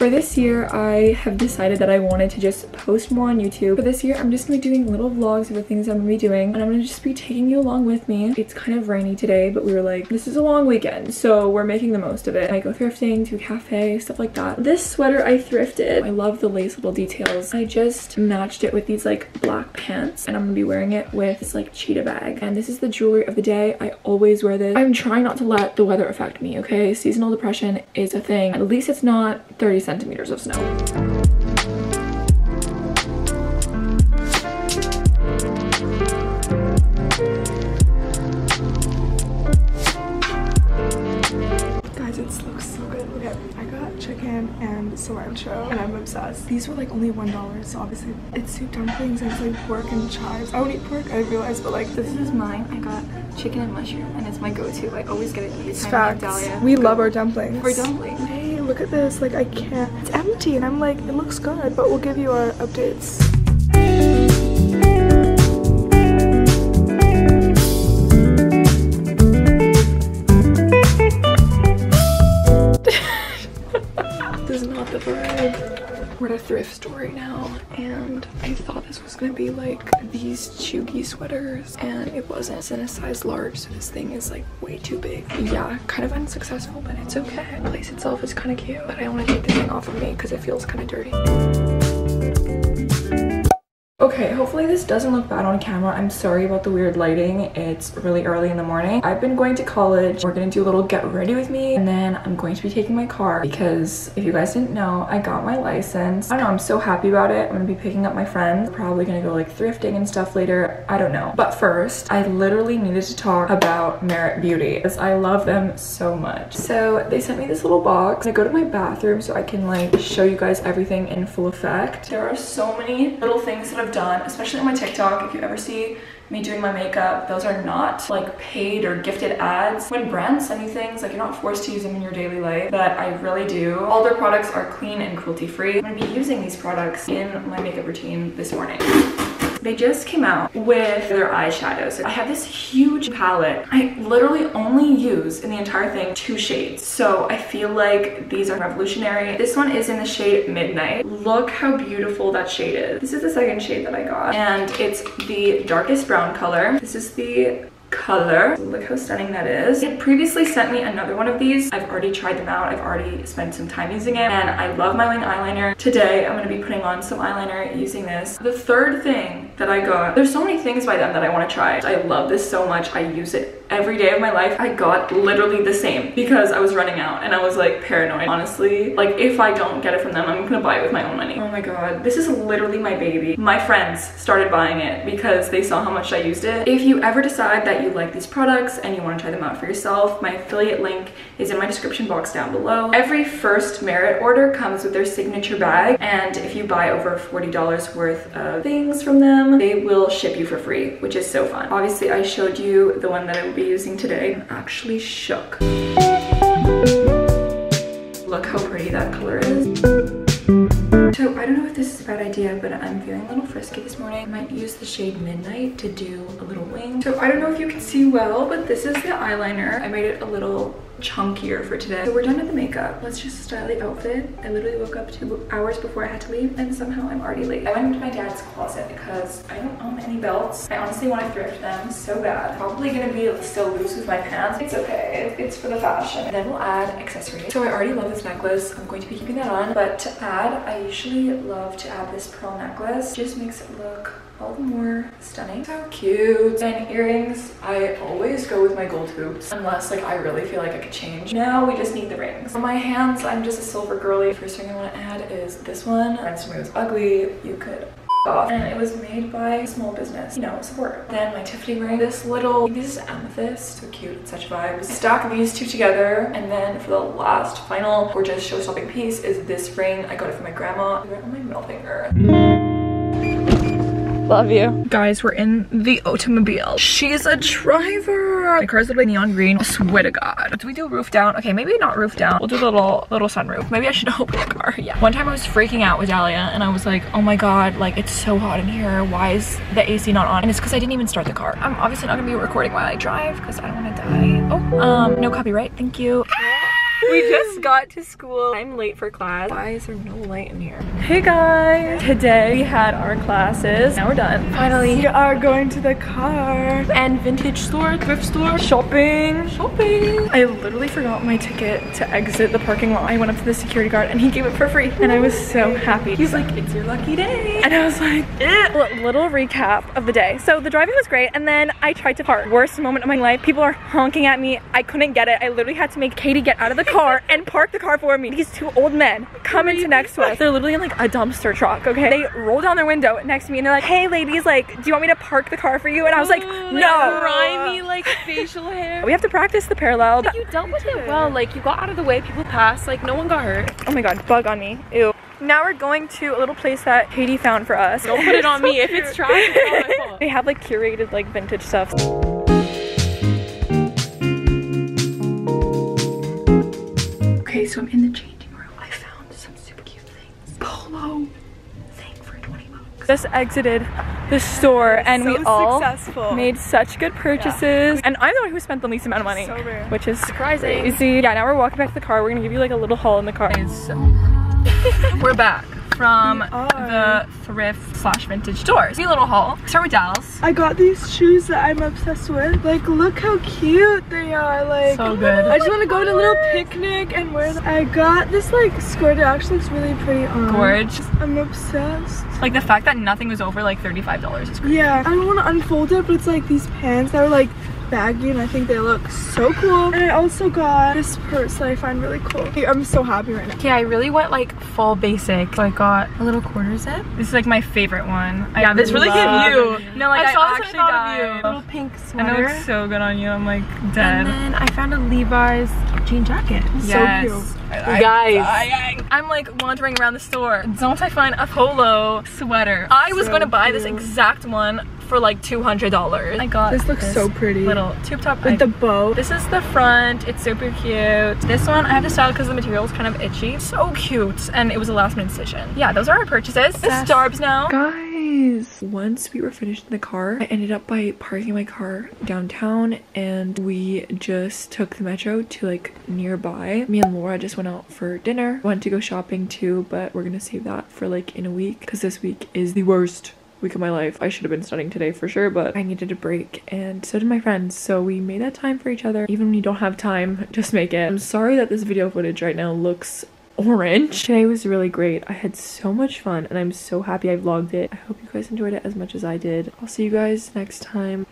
For this year, I have decided that I wanted to just post more on YouTube. For this year, I'm just gonna be doing little vlogs of the things I'm gonna be doing, and I'm gonna just be taking you along with me. It's kind of rainy today, but we were like, this is a long weekend, so we're making the most of it. I go thrifting to a cafe, stuff like that. This sweater I thrifted. I love the lace little details. I just matched it with these like black pants, and I'm gonna be wearing it with this like cheetah bag. And this is the jewelry of the day. I always wear this. I'm trying not to let the weather affect me, okay? Seasonal depression is a thing. At least it's not 30 centimeters of snow. Chicken and cilantro, and I'm obsessed. These were like only one dollar, so obviously it's soup dumplings and it's like pork and chives. I don't eat pork, I realize, but like This is mine. I got chicken and mushroom, and it's my go-to. I always get it every it's time facts. We love our dumplings. For dumplings. Hey, look at this. Like I can't. It's empty, and I'm like, it looks good, but we'll give you our updates. Thrift store right now, and I thought this was gonna be like these chuggy sweaters, and it wasn't. It's in a size large, so this thing is like way too big. Yeah, kind of unsuccessful, but it's okay. The place itself is kind of cute, but I want to take the thing off of me because it feels kind of dirty. Okay, hopefully this doesn't look bad on camera. I'm sorry about the weird lighting. It's really early in the morning. I've been going to college. We're gonna do a little get ready with me and then I'm going to be taking my car because if you guys didn't know, I got my license. I don't know, I'm so happy about it. I'm gonna be picking up my friends. Probably gonna go like thrifting and stuff later. I don't know. But first, I literally needed to talk about Merit Beauty because I love them so much. So they sent me this little box. I go to my bathroom so I can like show you guys everything in full effect. There are so many little things that I've done, especially on my TikTok. If you ever see me doing my makeup, those are not like paid or gifted ads. When brands send you things, like you're not forced to use them in your daily life, but I really do. All their products are clean and cruelty free. I'm gonna be using these products in my makeup routine this morning. They just came out with their eyeshadows. I have this huge palette. I literally only use in the entire thing two shades. So I feel like these are revolutionary. This one is in the shade Midnight. Look how beautiful that shade is. This is the second shade that I got. And it's the darkest brown color. This is the color. Look how stunning that is. It previously sent me another one of these. I've already tried them out. I've already spent some time using it and I love my wing eyeliner. Today, I'm gonna be putting on some eyeliner using this. The third thing that I got, there's so many things by them that I wanna try. I love this so much. I use it every day of my life. I got literally the same because I was running out and I was like paranoid. Honestly, like if I don't get it from them, I'm gonna buy it with my own money. Oh my God, this is literally my baby. My friends started buying it because they saw how much I used it. If you ever decide that you like these products and you want to try them out for yourself, my affiliate link is in my description box down below. Every first Merit order comes with their signature bag and if you buy over $40 worth of things from them, they will ship you for free, which is so fun. Obviously, I showed you the one that I would be using today. I'm actually shook. Look how pretty that color is. I don't know if this is a bad idea, but I'm feeling a little frisky this morning. I might use the shade Midnight to do a little wing. So I don't know if you can see well, but this is the eyeliner. I made it a little chunkier for today. So we're done with the makeup. Let's just style the outfit. I literally woke up two hours before I had to leave and somehow I'm already late. I went into my dad's closet because I don't own any belts. I honestly want to thrift them so bad. Probably gonna be still loose with my pants. It's okay, it's for the fashion. Then we'll add accessories. So I already love this necklace. I'm going to be keeping that on. But to add, I usually love to add this pearl necklace. Just makes it look all the more stunning. So cute. And earrings, I always go with my gold hoops unless like I really feel like I could change. Now we just need the rings. For my hands, I'm just a silver girly. First ring I want to add is this one. Friends told me was ugly. You could off and it was made by a small business you know support. Then my tiffany ring this little this is amethyst so cute such vibes stack these two together and then for the last final gorgeous show-stopping piece is this ring i got it from my grandma. Right on my middle finger Love you. Guys, we're in the automobile. She's a driver. The car's literally neon green. I swear to God. Do we do roof down? Okay, maybe not roof down. We'll do the little, little sunroof. Maybe I should open the car. Yeah. One time I was freaking out with Dahlia and I was like, oh my God, like it's so hot in here. Why is the AC not on? And it's because I didn't even start the car. I'm obviously not gonna be recording while I drive because I don't want to die. Oh, um, no copyright. Thank you. We just got to school. I'm late for class. Why is there no light in here? Hey guys! Today we had our classes. Now we're done. Finally. We are going to the car. And vintage store, thrift store, shopping, shopping. I literally forgot my ticket to exit the parking lot. I went up to the security guard and he gave it for free. And I was so happy. He's like, it's your lucky day. And I was like, eh. Little recap of the day. So the driving was great. And then I tried to park. Worst moment of my life. People are honking at me. I couldn't get it. I literally had to make Katie get out of the car and park the car for me. These two old men come into next to us. They're literally in like a dumpster truck, okay? They roll down their window next to me and they're like, hey ladies, like, do you want me to park the car for you? And I was like, Ooh, no. grimy like facial hair. We have to practice the parallel. But you dealt with it well. Like you got out of the way, people passed. Like no one got hurt. Oh my god, bug on me. Ew. Now we're going to a little place that Katie found for us. Don't put it on me. If it's trash, it's not my fault. They have like curated like vintage stuff. So I'm in the changing room. I found some super cute things. Polo thing for 20 bucks. Just exited the store and we all successful. made such good purchases. And I'm the one who spent the least amount of money. So. Which is surprising. You see, yeah, now we're walking back to the car. We're gonna give you like a little haul in the car. we're back from the thrift slash vintage store. See a little haul. Start with Dallas. I got these shoes that I'm obsessed with. Like, look how cute they are. Like, So good. I just want to go on a little picnic and wear them. I got this like skirt. It actually looks really pretty on. Gorge. I'm obsessed. Like the fact that nothing was over like $35 is crazy. Yeah, I don't want to unfold it, but it's like these pants that are like baggy and I think they look so cool. And I also got this purse that I find really cool. I'm so happy right now. Okay, I really went like full basic. So I got a little quarter zip. This is like my favorite one. I Yeah, this really cute you. No, like I, I saw I actually thought of you. Little pink sweater. And it looks so good on you. I'm like dead. and then I found a Levi's jean jacket. yes. cute. I- Guys. I'm like wandering around the store. Don't I find a polo sweater? I was So gonna buy this exact one for like $200. I got This looks so pretty. Little tube top. With I- the bow. This is the front. It's super cute. This one I have to style because the material is kind of itchy. So cute. And it was a last minute decision. Yeah, those are our purchases. This Yes. Starbs now. Guys, once we were finished in the car, I ended up by parking my car downtown and we just took the metro to like nearby. Me and Laura just went out for dinner. Wanted to go shopping too, but we're gonna save that for like in a week because this week is the worst week of my life. I should have been studying today for sure, but I needed a break and so did my friends. So we made that time for each other. Even when you don't have time, just make it. I'm sorry that this video footage right now looks orange. Today was really great. I had so much fun and I'm so happy I vlogged it. I hope you guys enjoyed it as much as I did. I'll see you guys next time.